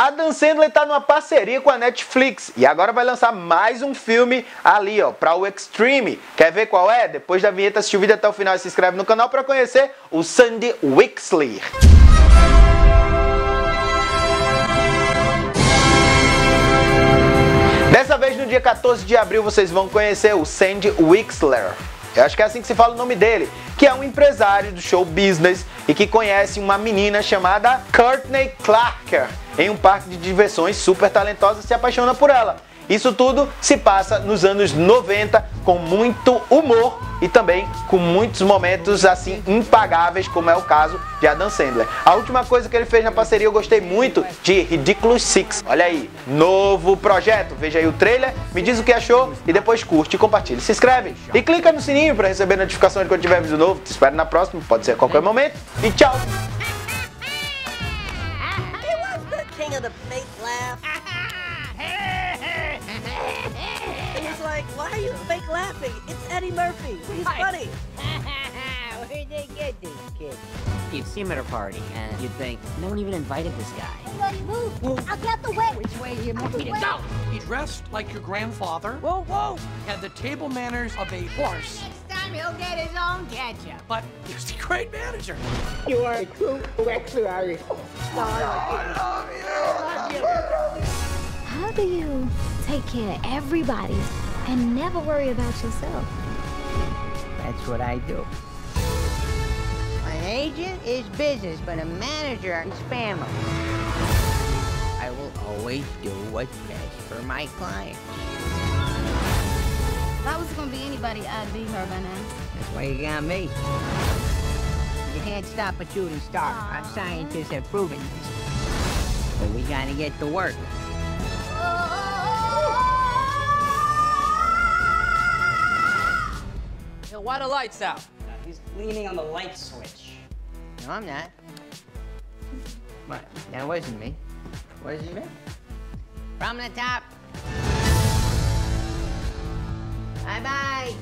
Adam Sandler está numa parceria com a Netflix e agora vai lançar mais um filme ali, ó, para o Extreme. Quer ver qual é? Depois da vinheta, assiste o vídeo até o final e se inscreve no canal para conhecer o Sandy Wixley. Dessa vez, no dia 14 de abril, vocês vão conhecer o Sandy Wixler. Eu acho que é assim que se fala o nome dele, que é um empresário do show business e que conhece uma menina chamada Courtney Clark em um parque de diversões super talentosa se apaixona por ela. Isso tudo se passa nos anos 90 com muito humor e também com muitos momentos assim impagáveis, como é o caso de Adam Sandler. A última coisa que ele fez na parceria eu gostei muito de Ridiculous Six. Olha aí, novo projeto. Veja aí o trailer, me diz o que achou e depois curte compartilha. Se inscreve e clica no sininho para receber notificações de quando tiver vídeo novo. Te espero na próxima, pode ser a qualquer momento. E tchau! Why are you fake laughing? It's Eddie Murphy. He's funny. Where'd they get this kid? You'd see him at a party, and you'd think, no one even invited this guy. Everybody move! I'll get the way! Which way do you want me to go? He dressed like your grandfather. Whoa, whoa! Had the table manners of a horse. Next time he'll get his own ketchup. But he was a great manager. You are a true Wexler. Oh, I love you. How do you take care of everybody and never worry about yourself. That's what I do. An agent is business, but a manager is family. I will always do what's best for my clients. If I was gonna be anybody, I'd be her by now. That's why you got me. You can't stop a shooting star. Our scientists have proven this. But we gotta get to work. Why the lights out? He's leaning on the light switch. No, I'm not. What? That wasn't me. What is it? From the top. Bye-bye.